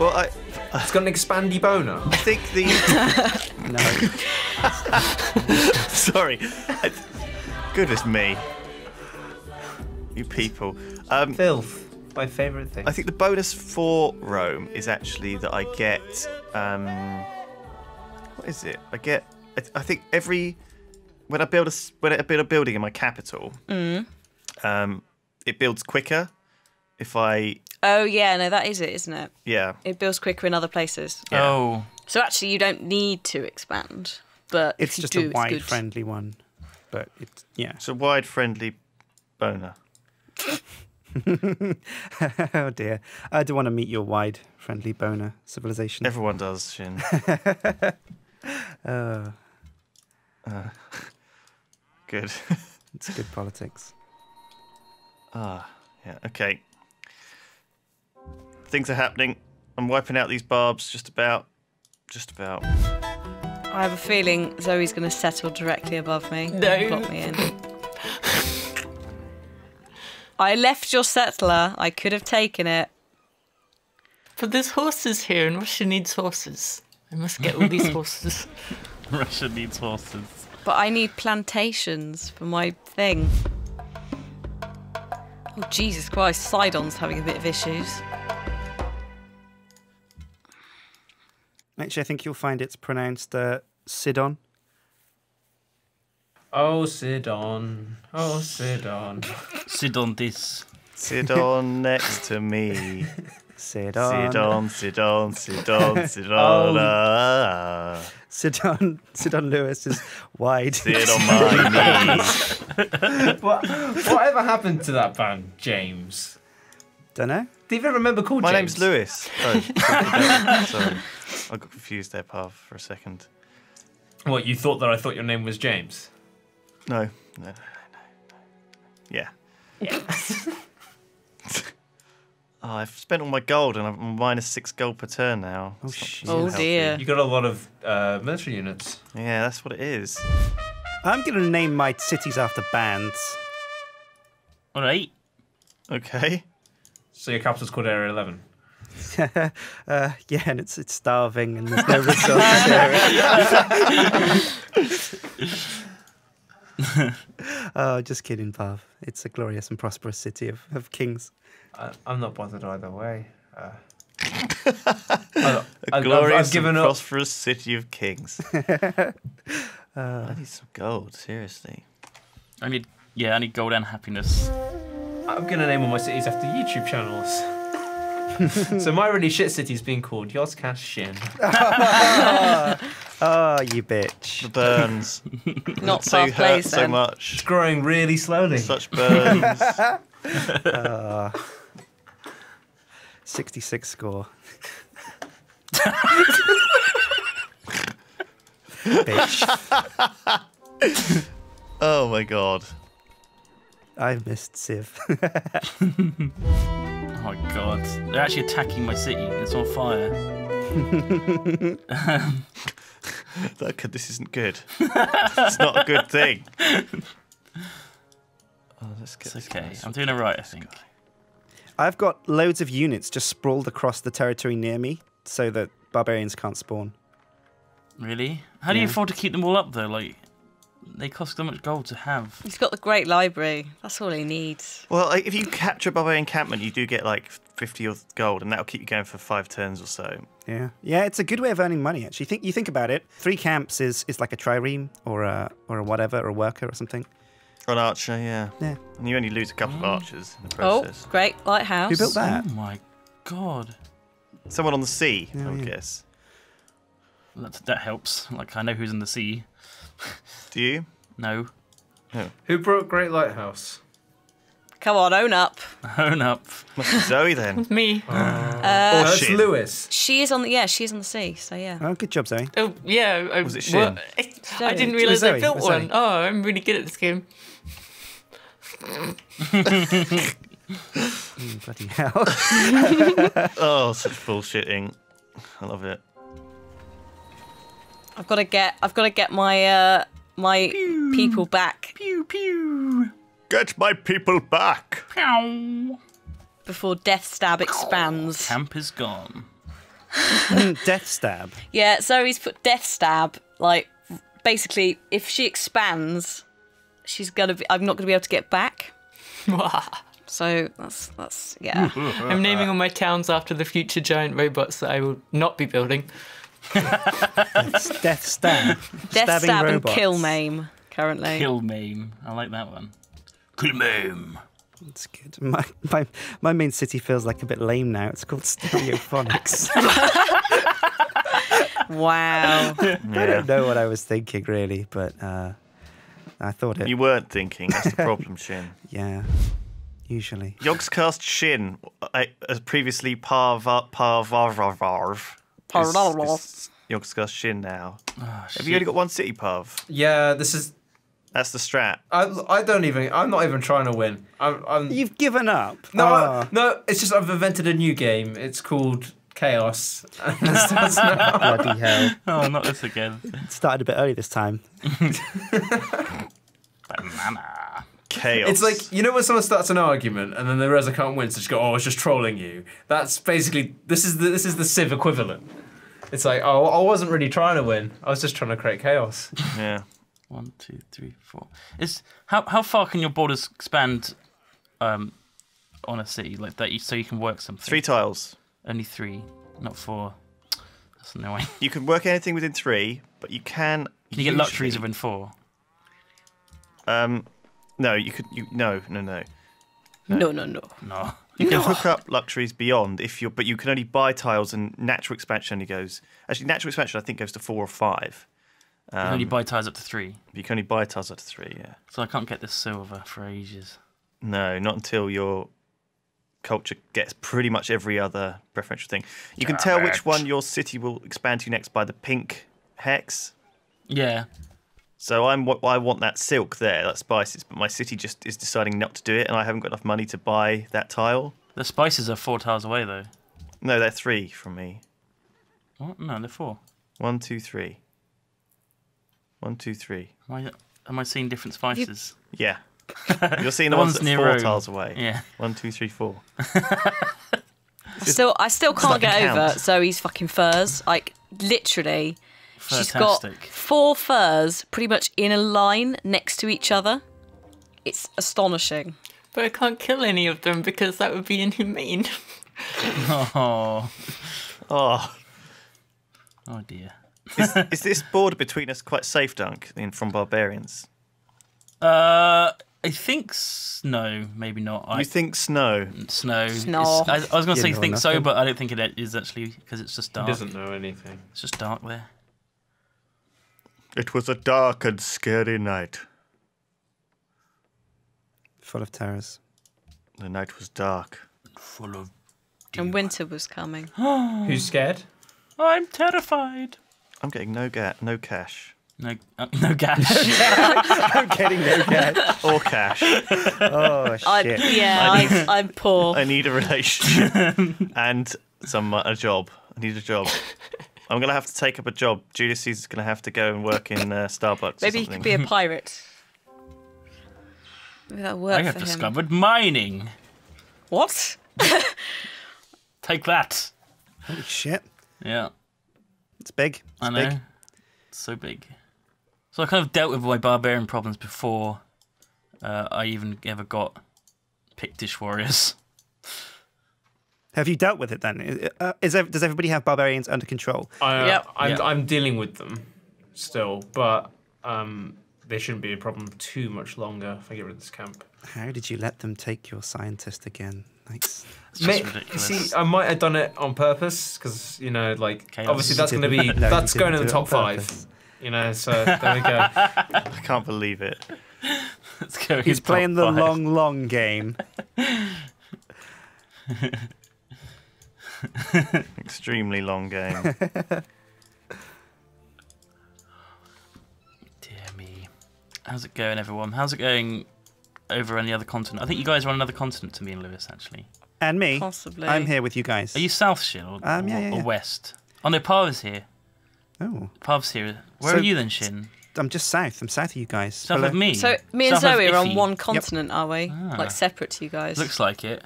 Well, I, It's got an expandy boner. I think the. No. Sorry. I, goodness me. You people. Um, Filth. My favourite thing. I think the bonus for Rome is actually that I get. Um, what is it? I get. I, I think every when I build a s- when I build a building in my capital, um, it builds quicker. If I Oh yeah, no, that is it, isn't it? yeah It builds quicker in other places. Yeah. Oh, So actually, you don't need to expand, but It's if you just do, a wide, good. friendly one. But it's, yeah. it's a wide friendly boner. oh dear. I do want to meet your wide, friendly boner civilization. Everyone does, Sjin. Uh, Good. it's good politics. Ah, yeah. Okay. Things are happening. I'm wiping out these barbs. Just about. Just about. I have a feeling Zoey's going to settle directly above me. No. and Block me in. I left your settler. I could have taken it. but there's horses here, and Russia needs horses. I must get all these horses. Russia needs horses. But I need plantations for my thing. Oh, Jesus Christ. Sidon's having a bit of issues. Actually, I think you'll find it's pronounced uh, Sidon. Oh, Sidon. Oh, Sidon. Sit on this. Sit on next to me. Sidon. Sit on, sit on, sit on, sit Oh. ah. Sidon. Sidon Lewis is wide. Sit on my knees. what, whatever happened to that band, James? Dunno. Do you even remember called My James? name's Lewis. Oh, sorry. I got confused there, Parv, for a second. What, you thought that I thought your name was James? No, no, no, no, no. Yeah. oh, I've spent all my gold and I'm minus six gold per turn now. Oh, shit. Oh, dear. You got a lot of uh, military units. Yeah, that's what it is. I'm going to name my cities after bands. All right. Okay. So your capital's called Area 11. uh, yeah, and it's it's starving and there's no resources. oh, just kidding, Parv. It's a glorious and prosperous city of, of kings. I, I'm not bothered either way. Uh, A I've- glorious I've given and up. prosperous city of kings. I need some gold, seriously. I need, yeah, I need gold and happiness. I'm gonna name all my cities after YouTube channels. so my really shit city's being called Yogscast Sjin. Oh, ah, you bitch. The burns. Not so far plays hurt so then. much. It's growing really slowly. Such burns. Ah. 66 score. bitch. oh my god. I missed Civ. Oh my god. They're actually attacking my city. It's on fire. That could, this isn't good. it's not a good thing. Oh, let's get It's this okay. I'm doing it right, I think. I've got loads of units just sprawled across the territory near me so that barbarians can't spawn. Really? How do you afford to keep them all up though? Like, they cost so much gold to have. He's got the great library. That's all he needs. Well, like, if you capture a barbarian encampment, you do get like 50 or gold, and that'll keep you going for five turns or so. Yeah, yeah, it's a good way of earning money. Actually, think you think about it. Three camps is is like a trireme or a or a whatever or a worker or something. Or an archer, yeah. Yeah. And you only lose a couple of oh. archers in the process. Oh, process. great lighthouse. Who built that? Oh my god. Someone on the sea, Yeah, I would yeah. guess. That, that helps. Like, I know who's in the sea. Do you? No. Who brought Great Lighthouse? Come on, own up. Own up. Must be Zoey then. Me. oh, Uh, that's Sjin. Lewis. she is on the yeah, She is on the sea. So yeah. Oh, good job, Zoey. Oh yeah. I, Was it well, Sjin? I, I didn't realise I Zoey, built it was Zoey. one. Oh, I'm really good at this game. Mm, bloody hell. Oh, such bullshitting. I love it. I've got to get I've got to get my uh my people back Pew pew. Get my people back! Pew. before Death Stab expands. Camp is gone. Mm, death stab. Yeah, Zoey's put death stab. Like, basically, if she expands, she's gonna be. I'm not gonna be able to get back. So that's that's yeah. I'm naming all my towns after the future giant robots that I will not be building. It's death stab. death Stabbing stab robots. and kill maim currently. Kill meme. I like that one. Kill meme. It's good. My, my my main city feels like a bit lame now. It's called Stereophonics. Wow. I don't know what I was thinking really, but uh, I thought it. You weren't thinking. That's the problem, Sjin. Yeah. Usually. Yogscast Sjin, as previously Parva Parvarvarv. Yogscast Sjin now. Have you only got one city, Parv? Yeah, this is. That's the strat. I, I don't even. I'm not even trying to win. I'm. I'm You've given up. no, Ah. no. It's just I've invented a new game. It's called Chaos. And it starts now. Bloody hell. Oh, not this again. It started a bit early this time. Banana. Chaos. It's like you know when someone starts an argument and then they realize I can't win, so just go, "Oh, I was just trolling you." That's basically this is the this is the Civ equivalent. It's like, oh, I wasn't really trying to win. I was just trying to create chaos. Yeah. One, two, three, four. Is how how far can your borders expand um, on a city like that? You, so you can work something. Three tiles. Only three, not four. That's annoying. You can work anything within three, but you can. Can you get luxuries within four? Um, no, you could. You no, no, no. no, no, no. No. You can hook up luxuries beyond if you're, but you can only buy tiles, and natural expansion only goes. Actually, natural expansion I think goes to four or five. Um, you can only buy ties up to three. But you can only buy tiles up to three. Yeah. So I can't get this silver for ages. No, not until your culture gets pretty much every other preferential thing. You can tell which one your city will expand to next by the pink hex. Yeah. So I'm I want that silk there, that spices, but my city just is deciding not to do it, and I haven't got enough money to buy that tile. The spices are four tiles away though. No, they're three from me. What? No, they're four. One, two, three. One, two, three. Am I, am I seeing different spices? Yeah. You're seeing the, The ones ones that near four Rome. tiles away. Yeah. One, two, three, four. Still, I still can't like a get over. Zoey's fucking furs. Like literally, she's got four furs pretty much in a line next to each other. It's astonishing. But I can't kill any of them because that would be inhumane. Oh, Oh, oh dear. Is, is this border between us quite safe, Dunk, in from barbarians? Uh, I think s- no, maybe not. I You think snow? snow. Snow. I, I was going to say know think so, but I don't think it is actually because it's just dark. He dark. doesn't know anything. It's just dark there. It was a dark and scary night. Full of terrors. The night was dark. Full of. And winter was coming. Who's scared? I'm terrified. I'm getting no ga- no cash No, uh, no gas. I'm getting no cash. or cash. Oh I, shit. yeah, I, I'm poor. I need a relationship and some a job. I need a job. I'm gonna have to take up a job. Julius is gonna have to go and work in uh, Starbucks. Maybe or he could be a pirate. Maybe that'll work I have for him. discovered mining. What? Take that. Holy shit. Yeah, It's big. It's I know. big. It's so big. So I kind of dealt with my barbarian problems before uh, I even ever got Pictish warriors. Have you dealt with it then? Uh, is ev- does everybody have barbarians under control? I, Yep. I'm, Yeah. I'm dealing with them still, but um, they shouldn't be a problem too much longer if I get rid of this camp. How did you let them take your scientist again? Nice. It's just See, I might have done it on purpose because you know, like Chaos. obviously that's going to be No, that's going in the top five. You know, so there we go. I can't believe it. Let's go He's playing the five. long, long game. Extremely long game. Dear me. How's it going, everyone? How's it going over on the other continent? I think you guys are on another continent to me and Lewis, actually. And me. Possibly. I'm here with you guys. Are you south, Sjin, or, Um, yeah, or, yeah, or west? Oh, no, Parv's here. Oh, Parv's here. Where So- are you then, Sjin? I'm just south. I'm south of you guys. South Below- of me? So me and South Zoey are on one continent, are we? Ah. Like separate to you guys. Looks like it.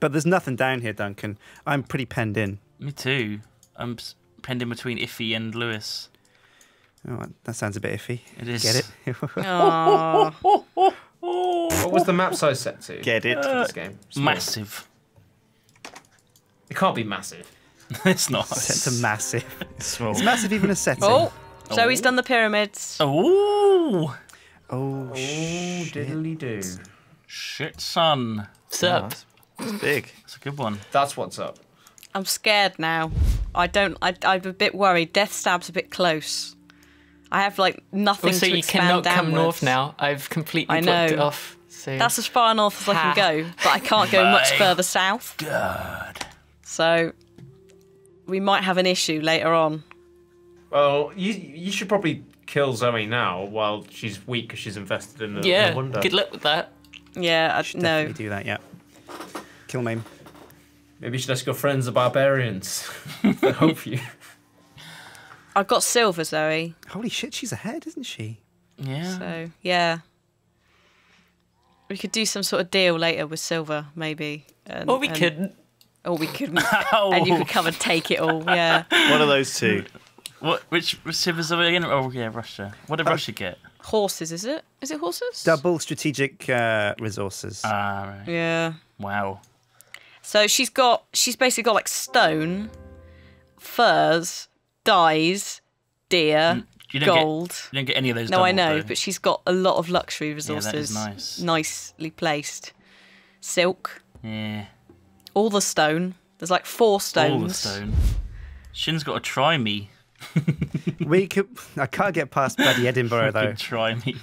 But there's nothing down here, Duncan. I'm pretty penned in. Me too. I'm penned in between Iffy and Lewis. Oh, that sounds a bit iffy. It is. Get it? Aw. What was the map size set to? Get it? for this uh, game? Small. Massive. It can't be massive. it's not. Set to massive. Small. Is massive even a setting? Oh, oh. Zoey's done the pyramids. Oh Oh, Oh, shit. diddly do. shit, son. What's Oh, up? that's, that's big. It's a good one. That's what's up. I'm scared now. I don't. I, I'm a bit worried. Death stab's a bit close. I have like nothing Also, to you expand cannot come north now. I've completely I blocked it off. So That's as far north as I can go, but I can't go much further south. God. So we might have an issue later on. Well, you you should probably kill Zoey now while she's weak because she's invested in the, the yeah. wonder. Good luck with that. Yeah, I, Should no. definitely do that, yeah. Kill maim. Maybe you should ask your friends, the barbarians. they help you. I've got silver, Zoey. Holy shit, she's ahead, isn't she? Yeah. So yeah, we could do some sort of deal later with silver, maybe. And, Or we and- couldn't. Or we couldn't. Oh. and you could come and take it all. Yeah. One of those two. What? Which receivers are we again? Oh yeah, Russia. What did Russia get? Horses, is it? Is it horses? Double strategic uh, resources. Ah, right. Yeah. Wow. So she's got she's basically got like stone, furs, dyes, deer, You don't gold. Get, you don't get any of those. no, I know, though. but she's got a lot of luxury that resources. is nice. Nicely placed. Silk, yeah. all the stone. There's like four stones. All the stone. Sjin's got to try me. we could. I can't get past bloody Edinburgh though. Try me.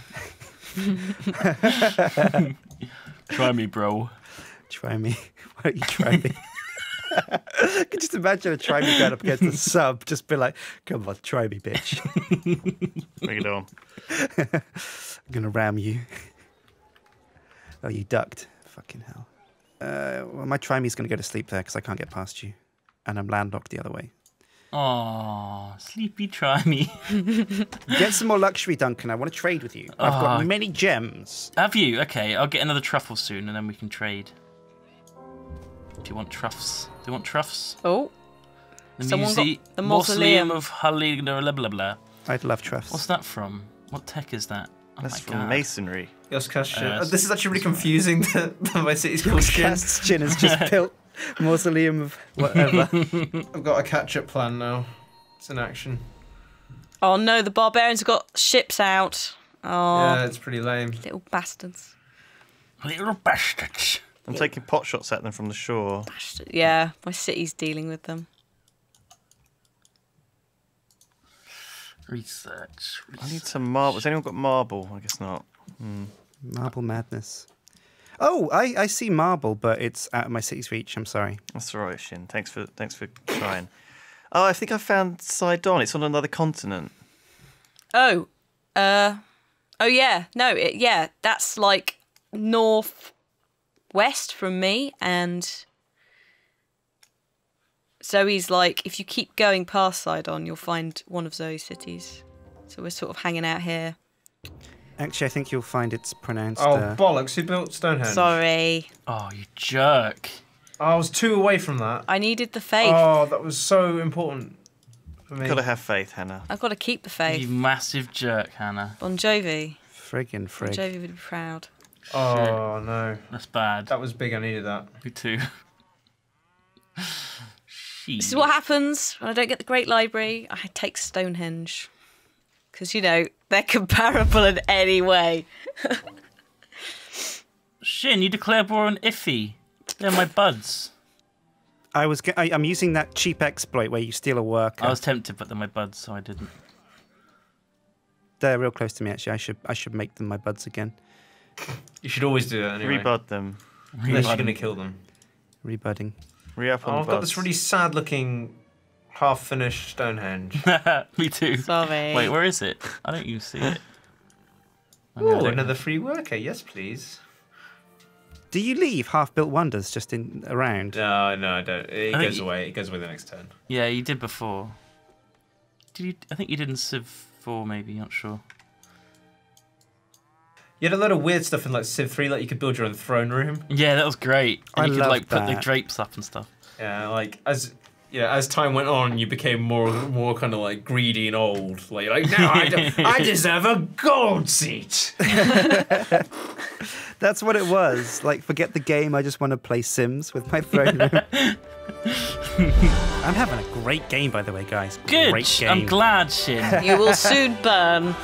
try me, bro. Try me. Why don't you try me? I can just imagine a trireme going up against a sub, just be like, "Come on, try me, bitch. Bring it on. I'm gonna ram you." Oh, you ducked. Fucking hell. Uh, well, my trireme's gonna go to sleep there because I can't get past you, and I'm landlocked the other way. Oh, sleepy, try me. Get some more luxury, Duncan. I want to trade with you. I've got Ah. many gems. Have you? Okay, I'll get another truffle soon, and then we can trade. Do you want truffs? Do you want truffs? Oh, The Someone got the mausoleum mausoleum. of Hali blah blah blah blah. I'd love truffs. What's that from? What tech is that? Oh That's my from God. masonry. Yes, question. Uh, this is actually really confusing that that my city's called Sjin. Cast chin has just built mausoleum of whatever. I've got a catch-up plan now. It's in action. oh no! The barbarians have got ships out. Oh, Yeah, it's pretty lame. little bastards. Little bastards. I'm taking pot shots at them from the shore. Yeah, my city's dealing with them. Research. I need some marble. Has anyone got marble? I guess not. marble madness. Oh, I, I see marble, but it's out of my city's reach. I'm sorry. That's all right, Sjin. Thanks for thanks for trying. Oh, I think I found Sidon. It's on another continent. Oh, uh, oh yeah, no, it, yeah, that's like north west from me, and Zoey's like, if you keep going past Sidon, you'll find one of Zoey's cities. So we're sort of hanging out here. Actually, I think you'll find it's pronounced. Oh, uh, bollocks. Who built Stonehenge? Sorry, Oh, you jerk. I was two away from that. I needed the faith. Oh, that was so important for me. Gotta have faith, Hannah. I've got to keep the faith. You massive jerk, Hannah. Bon Jovi, friggin' Bon. Jovi would be proud. Oh, no. That's bad. That was big. I needed that. Me too. This is what happens when I don't get the Great Library. I take Stonehenge. Because, you know, they're comparable in any way. Sjin, you declare war on Iffy. They're my buds. I was. ge- I, I'm using that cheap exploit where you steal a worker. I was tempted, but they're my buds, so I didn't. They're real close to me. Actually, I should. I should make them my buds again. You should always do that anyway. Rebud them. Unless you're going to kill them. Rebudding. Re Oh, I've got this really sad looking, half finished Stonehenge. Me too. Sorry. Wait, where is it? I don't even see it. I Oh, don't. another free worker. Yes, please. Do you leave half-built wonders just in around? No, no, I don't. It I goes you- away. It goes away the next turn. Yeah, you did before. Did you? I think you did in Civ 4, maybe. Not sure. You had a lot of weird stuff in like Civ 3, like you could build your own throne room. Yeah, that was great. And I you could love like put the drapes up and stuff. Yeah, like as yeah, as time went on, you became more more kind of like greedy and old. Like, like now I, de- I deserve a gold seat. That's what it was. Like, forget the game. I just want to play Sims with my throne room. I'm having a great game, by the way, guys. Good. Great game. I'm glad, Sjin. You will soon burn.